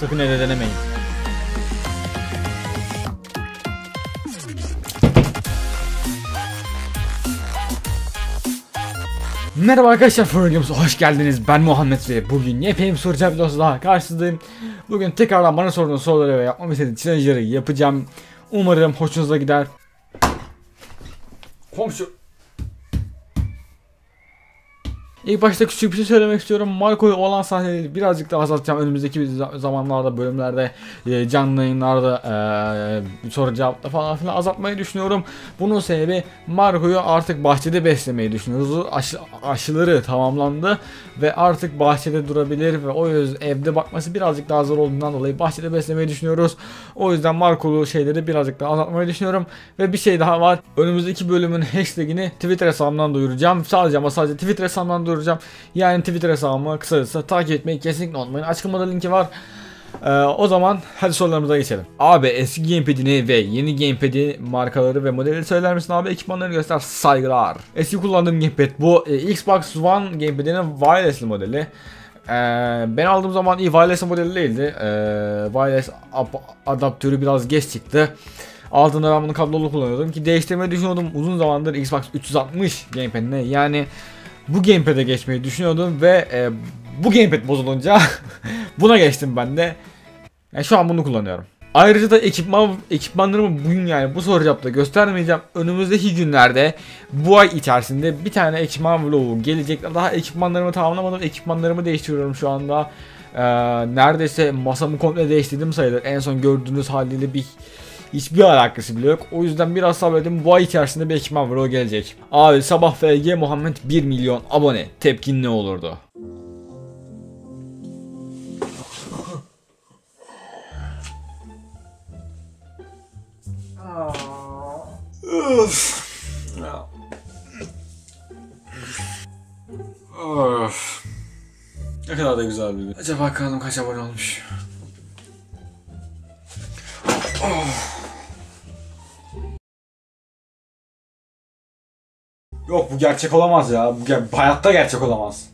Sakın evde denemeyin. Merhaba arkadaşlar programımıza hoş geldiniz. Ben Muhammed ve bugün yepyeni bir soru cevap videosu daha karşınızdayım. Bugün tekrardan bana sorduğunuz soruları ve yapmamı istediğiniz challenge'ları yapacağım. Umarım hoşunuza gider. Komşu. İlk başta küçük bir şey söylemek istiyorum. Marco'yu olan sahneleri birazcık daha azaltacağım. Önümüzdeki zamanlarda, bölümlerde, e, canlı yayınlarda, e, soru cevapta falan filan azaltmayı düşünüyorum. Bunun sebebi Marco'yu artık bahçede beslemeyi düşünüyoruz. Aşı, aşıları tamamlandı ve artık bahçede durabilir ve o yüzden evde bakması birazcık daha zor olduğundan dolayı bahçede beslemeyi düşünüyoruz. O yüzden Marco'lu şeyleri birazcık daha azaltmayı düşünüyorum. Ve bir şey daha var. Önümüzdeki bölümün hashtagini Twitter hesabından duyuracağım. Sadece ama sadece Twitter hesabından duyuracağım. Yani Twitter hesabımı kısacası takip etmeyi kesinlikle unutmayın. Açıklamada linki var. Ee, o zaman hadi sorularımıza geçelim. Abi eski gamepad'ini ve yeni gamepad'i markaları ve modeli söyler misin abi? Ekipmanlarını göster saygılar. Eski kullandığım gamepad bu e, Xbox One gamepad'inin wireless modeli. Ee, ben aldığım zaman iyi wireless modeli değildi. Ee, wireless adaptörü biraz geç çıktı. Altında ben bunu kablolu kullanıyordum ki değiştirmeyi düşünüyordum uzun zamandır Xbox 360 gamepad'ine. Yani bu gamepad'e geçmeyi düşünüyordum ve e, bu gamepad bozulunca buna geçtim ben de. Yani şu an bunu kullanıyorum. Ayrıca da ekipman ekipmanlarımı bugün yani bu soru cevapta göstermeyeceğim. Önümüzdeki günlerde bu ay içerisinde bir tane ekipman vlogu gelecek. Daha ekipmanlarımı tamamlamadım. Ekipmanlarımı değiştiriyorum şu anda. Ee, neredeyse masamı komple değiştirdim sayılır. En son gördüğünüz haliyle bir Hiçbir alakası bile yok. O yüzden biraz sabredin. Bu ay içerisinde bir ekipman vlog gelecek. Abi sabah FG Muhammed 1 milyon abone. Tepkin ne olurdu? Öf. Ne kadar da güzel bir gün. Acaba kanalım kaç abone olmuş? Yok bu gerçek olamaz ya. Bu ger- hayatta gerçek olamaz.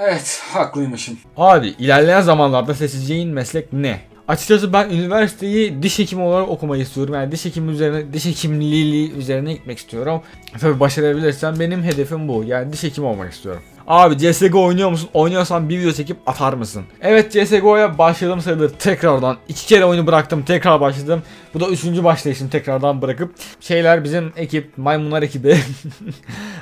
Evet, haklıymışım. Abi, ilerleyen zamanlarda seçeceğin meslek ne? Açıkçası ben üniversiteyi diş hekimi olarak okumayı istiyorum. Yani diş hekimi üzerine, diş hekimliliği üzerine gitmek istiyorum. Tabii başarabilirsem benim hedefim bu. Yani diş hekimi olmak istiyorum. Abi CSGO oynuyor musun? Oynuyorsan bir video çekip atar mısın? Evet CSGO'ya başladım sayılır tekrardan. iki kere oyunu bıraktım tekrar başladım. Bu da üçüncü başlayışım tekrardan bırakıp. Şeyler bizim ekip maymunlar ekibi.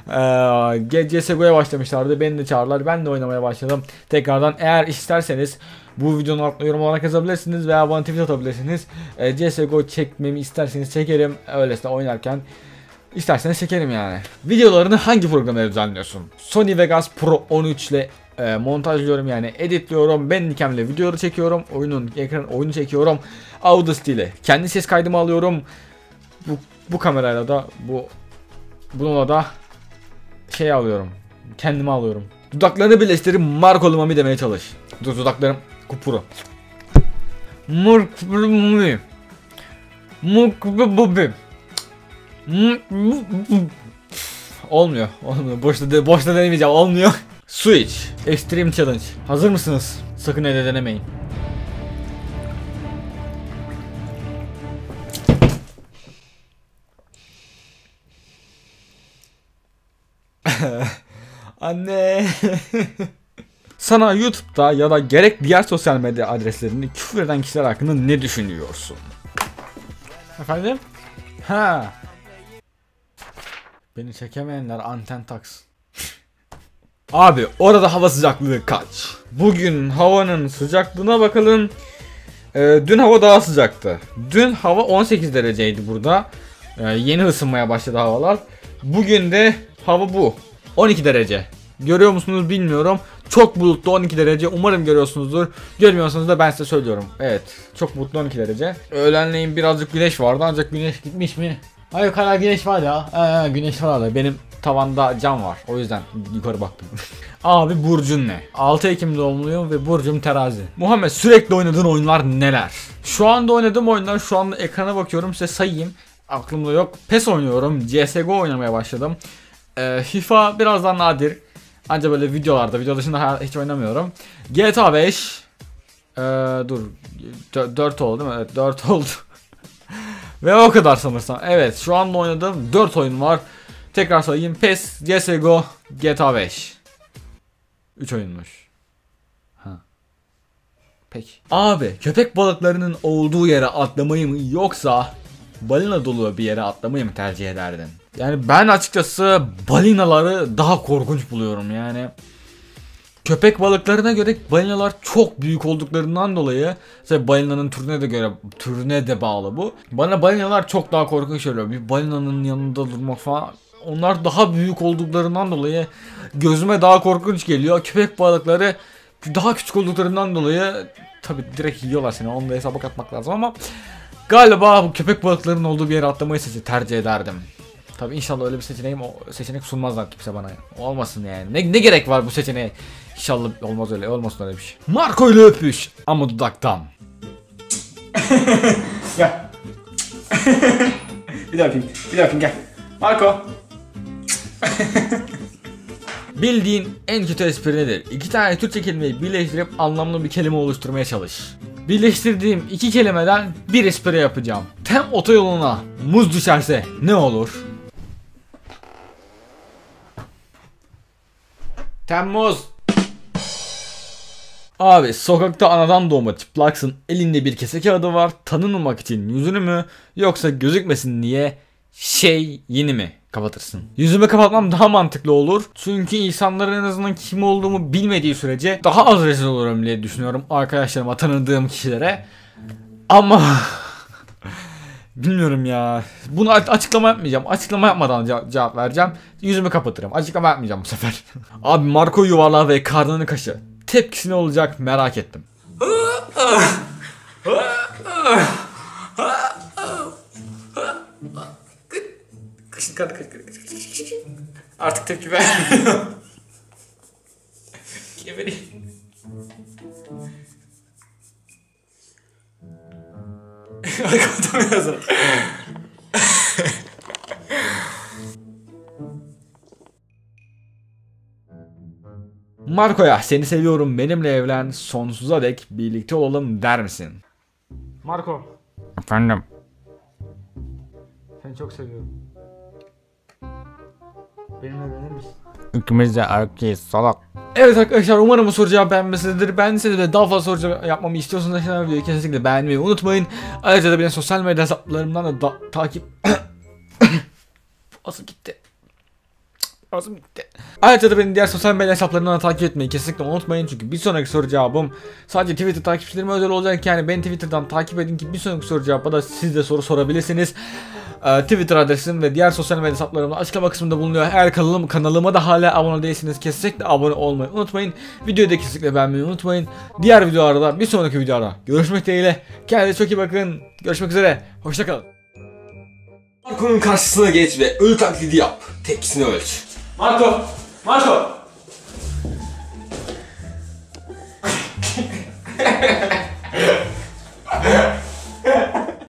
ee, CSGO'ya başlamışlardı. Beni de çağırdılar. Ben de oynamaya başladım. Tekrardan eğer isterseniz bu videonun altına yorum olarak yazabilirsiniz veya bana tweet atabilirsiniz. E, CSGO çekmemi isterseniz çekerim. Öylesine oynarken İsterseniz çekerim yani. Videolarını hangi programda düzenliyorsun? Sony Vegas Pro 13 ile e, montajlıyorum yani editliyorum. Ben nikemle videoları çekiyorum. Oyunun ekran oyunu çekiyorum. Audacity ile kendi ses kaydımı alıyorum. Bu, bu kamerayla da bu bununla da şey alıyorum. Kendimi alıyorum. Dudaklarını birleştirip Marco Lumami demeye çalış. Dur dudaklarım kupuru. Marco Lumami. Marco Lumami. Olmuyor. Olmuyor. Boşta, de, boşta denemeyeceğim. Olmuyor. Switch. Extreme Challenge. Hazır mısınız? Sakın evde denemeyin. Anne. Sana YouTube'da ya da gerek diğer sosyal medya adreslerini küfür eden kişiler hakkında ne düşünüyorsun? Efendim? Ha. Beni çekemeyenler anten taksın. Abi orada hava sıcaklığı kaç? Bugün havanın sıcaklığına bakalım. Ee, dün hava daha sıcaktı. Dün hava 18 dereceydi burada. Ee, yeni ısınmaya başladı havalar. Bugün de hava bu. 12 derece. Görüyor musunuz bilmiyorum. Çok bulutlu 12 derece. Umarım görüyorsunuzdur. Görmüyorsanız da ben size söylüyorum. Evet. Çok bulutlu 12 derece. Öğlenleyin birazcık güneş vardı ancak güneş gitmiş mi? Hayır kara güneş var ya. Ee, güneş var da benim tavanda cam var. O yüzden yukarı baktım. Abi burcun ne? 6 Ekim doğumluyum ve burcum terazi. Muhammed sürekli oynadığın oyunlar neler? Şu anda oynadığım oyunlar şu anda ekrana bakıyorum size sayayım. Aklımda yok. PES oynuyorum. CSGO oynamaya başladım. Ee, FIFA biraz daha nadir. Anca böyle videolarda, video dışında hiç oynamıyorum. GTA 5. Ee, dur. 4 oldu değil mi? Evet 4 oldu. Ve o kadar sanırsam. Evet şu anda oynadığım 4 oyun var. Tekrar sayayım. PES, CSGO, GTA 5. 3 oyunmuş. Ha. Peki. Abi köpek balıklarının olduğu yere atlamayı mı yoksa balina dolu bir yere atlamayı mı tercih ederdin? Yani ben açıkçası balinaları daha korkunç buluyorum yani. Köpek balıklarına göre balinalar çok büyük olduklarından dolayı tabi balinanın türüne de göre türüne de bağlı bu. Bana balinalar çok daha korkunç geliyor. Bir balinanın yanında durmak falan onlar daha büyük olduklarından dolayı gözüme daha korkunç geliyor. Köpek balıkları daha küçük olduklarından dolayı tabi direkt yiyorlar seni. Onu da hesaba katmak lazım ama galiba bu köpek balıklarının olduğu bir yere atlamayı tercih ederdim. Tabi inşallah öyle bir seçeneğim o seçenek sunmazlar kimse bana. Olmasın yani. Ne, ne gerek var bu seçeneğe? İnşallah olmaz öyle. Olmasın öyle bir şey. Marco ile öpüş ama dudaktan. Gel. bir daha öpeyim. Bir daha öpeyim gel. Marco. Bildiğin en kötü espri nedir? İki tane Türkçe kelimeyi birleştirip anlamlı bir kelime oluşturmaya çalış. Birleştirdiğim iki kelimeden bir espri yapacağım. Tem otoyoluna muz düşerse ne olur? Temmuz. Abi sokakta anadan doğma çıplaksın elinde bir kese kağıdı var tanınmamak için yüzünü mü yoksa gözükmesin diye şey yeni mi kapatırsın? Yüzümü kapatmam daha mantıklı olur çünkü insanların en azından kim olduğumu bilmediği sürece daha az rezil olurum diye düşünüyorum arkadaşlarıma tanıdığım kişilere ama Bilmiyorum ya. Bunu açıklama yapmayacağım. Açıklama yapmadan ce- cevap vereceğim. Yüzümü kapatırım. Açıklama yapmayacağım bu sefer. Abi Marco yuvarlağı ve karnını kaşı. Tepkisi ne olacak merak ettim. Kaşın kaş kaş. Artık tepki vermiyor. Gebereyim. Kapatamıyorsun. Marco'ya seni seviyorum benimle evlen sonsuza dek birlikte olalım der misin? Marco. Efendim. Seni çok seviyorum. Benimle evlenir misin? İkimiz de erkeğiz salak. Evet arkadaşlar umarım bu soru cevap beğenmişsinizdir. Beğendiyseniz ve daha fazla soru yapmamı istiyorsanız aşağıdan videoyu kesinlikle beğenmeyi unutmayın. Ayrıca da benim sosyal medya hesaplarımdan da, da takip... Boğazım gitti. Boğazım gitti. Ayrıca da benim diğer sosyal medya hesaplarımdan da takip etmeyi kesinlikle unutmayın. Çünkü bir sonraki soru cevabım sadece Twitter takipçilerime özel olacak. Yani beni Twitter'dan takip edin ki bir sonraki soru cevabı da siz de soru sorabilirsiniz. Ee, Twitter adresim ve diğer sosyal medya hesaplarım da açıklama kısmında bulunuyor. Eğer kanalım, kanalıma da hala abone değilseniz kesinlikle abone olmayı unutmayın. Videoyu da kesinlikle beğenmeyi unutmayın. Diğer videolarda bir sonraki videoda görüşmek dileğiyle. Kendinize çok iyi bakın. Görüşmek üzere. Hoşçakalın. Marco'nun karşısına geç ve ölü taklidi yap. Tepkisini ölç. Marco. Marco.